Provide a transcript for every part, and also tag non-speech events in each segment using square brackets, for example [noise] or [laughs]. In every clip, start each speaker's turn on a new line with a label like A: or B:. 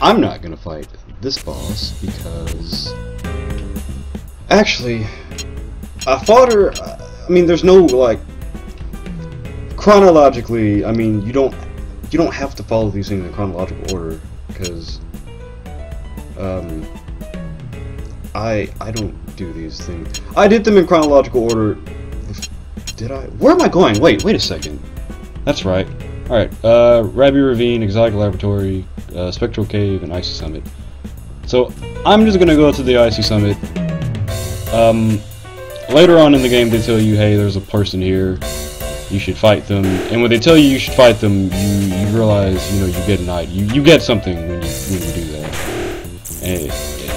A: I'm not gonna fight this boss because actually I fought her. I mean, there's no like chronologically. I mean, you don't you don't have to follow these things in chronological order because um, I I don't do these things. I did them in chronological order. Did I? Where am I going? Wait, wait a second. That's right. Alright, uh, Rabi Ravine, Exotic Laboratory, uh, Spectral Cave, and Icy Summit. So, I'm just gonna go to the Icy Summit. Um, later on in the game they tell you, hey, there's a person here, you should fight them. And when they tell you you should fight them, you, you realize, you know, you get an night. You, you get something when you, when you do that. And it,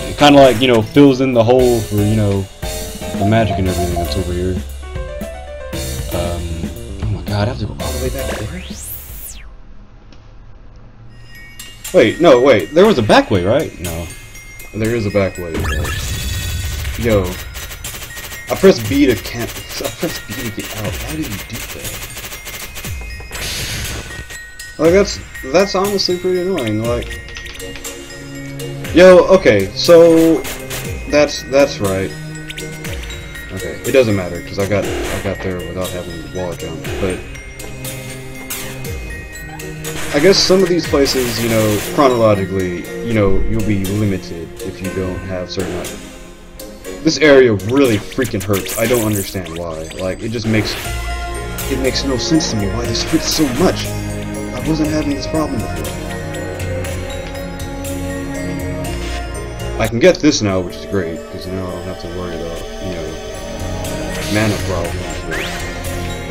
A: it kind of like, you know, fills in the hole for, you know, the magic and everything that's over here. Um, oh my god, I have to go all the way back? Wait, no, wait. There was a back way, right? No. There is a back way. Yo. I pressed B to can't. [laughs] I pressed B to get out. Why did you do that? Like that's that's honestly pretty annoying. Like, yo, okay, so that's that's right. Okay, it doesn't matter because I got I got there without having wall jump, but. I guess some of these places, you know, chronologically, you know, you'll be limited if you don't have certain items. This area really freaking hurts. I don't understand why. Like, it just makes... It makes no sense to me why this hurts so much. I wasn't having this problem before. I can get this now, which is great, because now I don't have to worry about, you know, mana problems.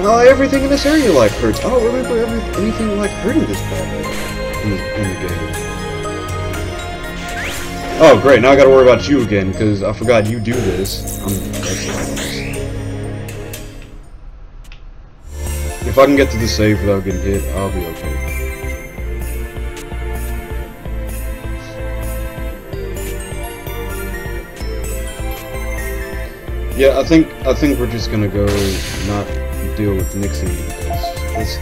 A: Uh, everything in this area like hurts. I don't remember every, anything like hurting this bad in the, in the game. Oh great, now I gotta worry about you again, because I forgot you do this. If I can get to the save without getting hit, I'll be okay. Yeah, I think I think we're just gonna go not deal with Nixie because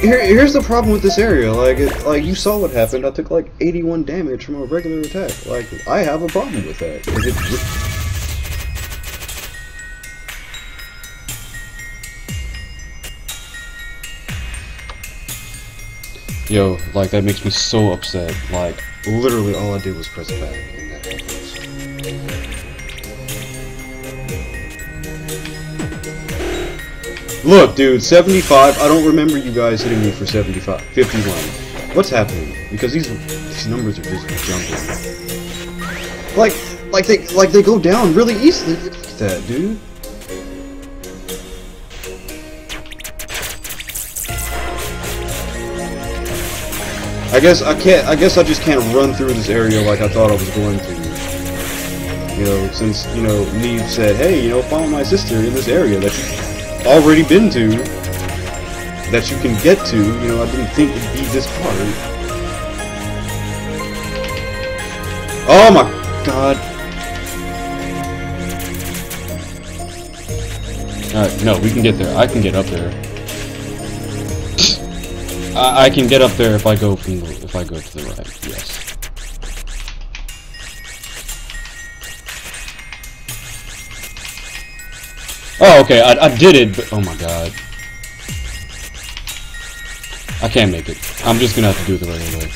A: Here, here's the problem with this area. Like, it, like you saw what happened. I took like 81 damage from a regular attack. Like, I have a problem with that. Yo, like that makes me so upset. Like, literally all I did was press back, Look, dude, 75. I don't remember you guys hitting me for 75. 51. What's happening? Because these these numbers are just jumping. Like, like they like they go down really easily. Look at that, dude. I guess I can't. I guess I just can't run through this area like I thought I was going to. You know, since you know Nieve said, "Hey, you know, follow my sister in this area that you've already been to, that you can get to." You know, I didn't think it'd be this hard. Oh my god! Alright, no, we can get there. I can get up there. I, I can get up there if I go if I go to the right. Yes. Okay. I, I did it, but oh my god. I can't make it. I'm just gonna have to do it the regular way.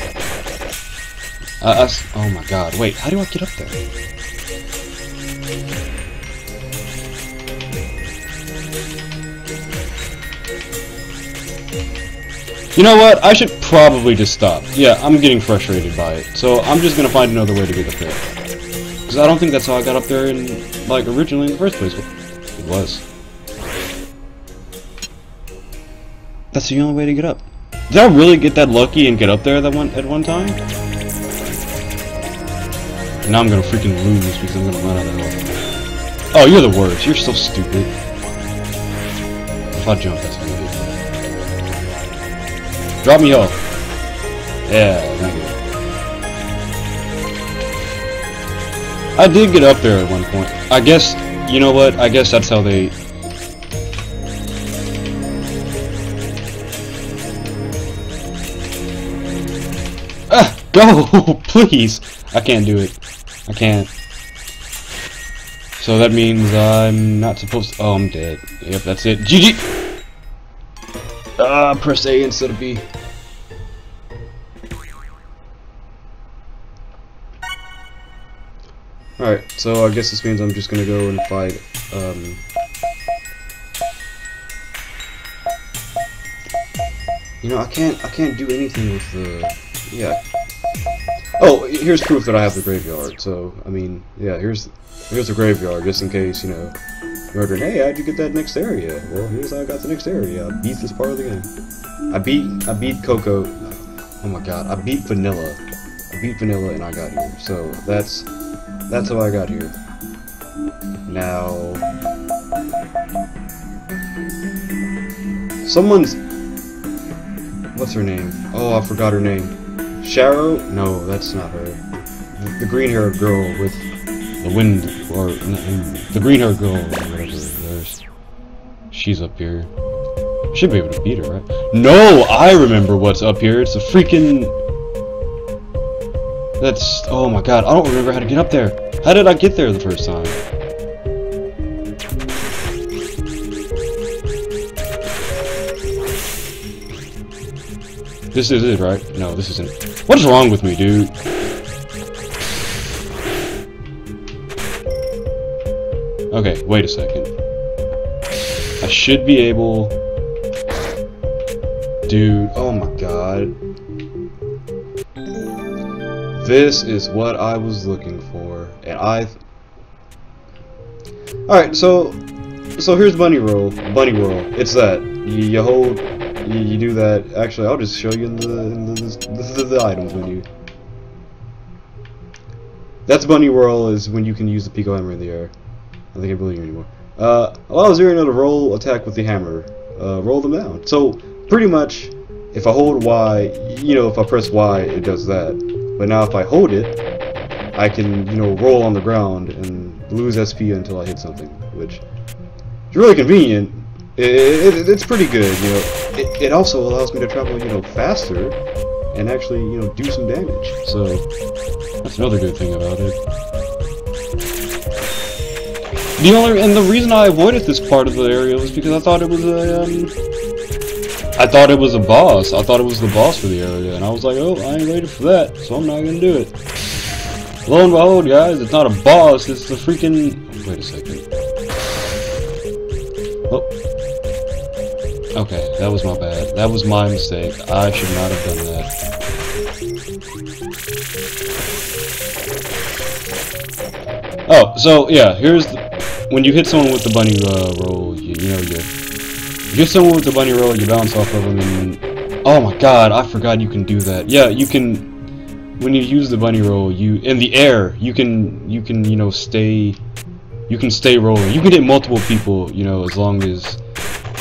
A: Uh, oh my god. Wait, how do I get up there? You know what? I should probably just stop. Yeah, I'm getting frustrated by it. So I'm just gonna find another way to get up there. Because I don't think that's how I got up there in, like, originally in the first place. It was. That's the only way to get up. Did I really get that lucky and get up there that one at one time? And now I'm gonna freaking lose because I'm gonna run out of health. Oh, you're the worst. You're so stupid. If I jump, that's gonna me. Drop me off. Yeah, thank you. I did get up there at one point. I guess, you know what? I guess that's how they... [laughs] Go! Please! I can't do it. I can't. So that means I'm not supposed to- Oh, I'm dead. Yep, that's it. GG! Ah, press A instead of B. Alright, so I guess this means I'm just gonna go and fight, um... You know, I can't, I can't do anything with the... Yeah. Oh, here's proof that I have the graveyard, so, I mean, yeah, here's, here's the graveyard, just in case, you know, you're wondering, hey, how'd you get that next area? Well, here's how I got the next area. I beat this part of the game. I beat, I beat Cocoa, oh my god, I beat Vanilla. I beat Vanilla and I got here, so that's... That's how I got here. Now... Someone's... What's her name? Oh, I forgot her name. Syaro? No, that's not her. The, the green-haired girl with the wind, or the green-haired girl, or whatever. There's, she's up here. Should be able to beat her, right? No, I remember what's up here. It's a freaking that's, oh my god, I don't remember how to get up there. How did I get there the first time? This is it, right? No, this isn't. What is wrong with me, dude? Okay, wait a second. I should be able... Dude, oh my god. This is what I was looking for, and I. All right, so so here's Bunny Roll, Bunny Roll. It's that you, you hold, you, you, do that. Actually, I'll just show you in the in the, the, the, the items menu. That's Bunny Whirl is when you can use the Piko Hammer in the air. I think I believe you anymore. Uh, allows Zero to roll attack with the hammer. Uh, roll them down. So pretty much, if I hold Y, you know, if I press Y, it does that. But now if I hold it, I can, you know, roll on the ground and lose SP until I hit something, which is really convenient. It, it, it's pretty good, you know. It, it also allows me to travel, you know, faster and actually, you know, do some damage. So, that's another good thing about it. The only, and the reason I avoided this part of the area was because I thought it was a, um, I thought it was a boss. I thought it was the boss for the area, and I was like, oh, I ain't ready for that, so I'm not gonna do it. Lo and behold, guys, it's not a boss, it's the freaking... Wait a second. Oh. Okay, that was my bad. That was my mistake. I should not have done that. Oh, so, yeah, here's... The, when you hit someone with the bunny uh, roll, you, you know, you Get someone with the bunny roll, you bounce off of them, and... Oh my god, I forgot you can do that. Yeah, you can... When you use the bunny roll, you... In the air, you can, you can, you know, stay... You can stay rolling. You can hit multiple people, you know, as long as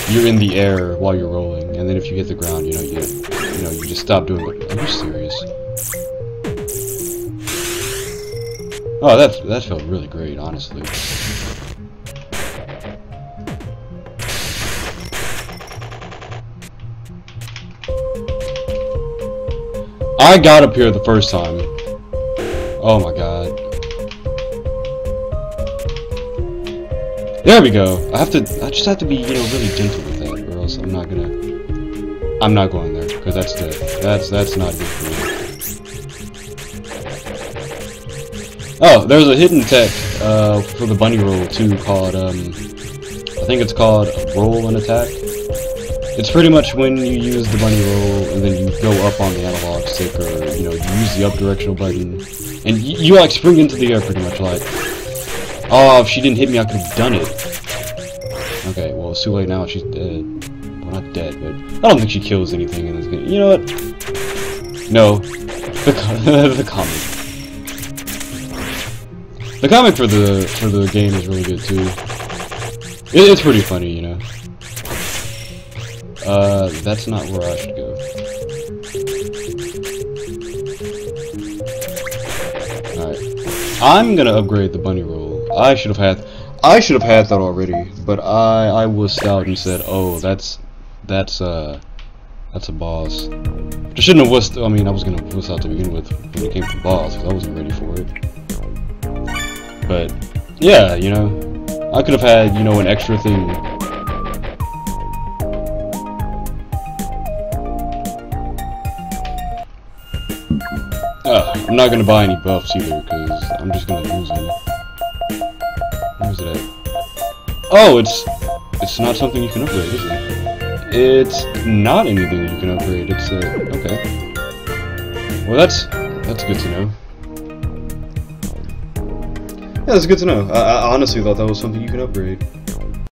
A: you're in the air while you're rolling. And then if you hit the ground, you know, you, you know, you just stop doing it. Are you serious? Oh, that, that felt really great, honestly. I got up here the first time. Oh my god. There we go. I have to, I just have to be, you know, really gentle with that, or else I'm not gonna, I'm not going there, because that's the, that's, that's not good for me. Oh, there's a hidden tech, uh, for the bunny roll, too, called, um, I think it's called roll and attack. It's pretty much when you use the bunny roll and then you go up on the analog stick or, you know, you use the up directional button and you, you like spring into the air pretty much like, oh, if she didn't hit me, I could have done it. Okay, well, it's too late now. She's dead. Well, not dead, but I don't think she kills anything in this game. You know what? No. The, [laughs] the comic. The comic for the for the game is really good too. It, it's pretty funny, you know. Uh, that's not where I should go. Alright. I'm gonna upgrade the bunny roll. I should have had... I should have had that already, but I I was stout and said, oh, that's... That's, uh... That's a boss. I shouldn't have wussed, I mean, I was gonna wuss out to begin with when it came to boss, because I wasn't ready for it. But, yeah, you know, I could have had, you know, an extra thing. Uh, I'm not gonna buy any buffs either, because I'm just gonna lose them. It? Oh, it's it's not something you can upgrade, is it? It's not anything you can upgrade. It's uh, okay. Well, that's that's good to know. Yeah, that's good to know. I, I honestly thought that was something you can upgrade.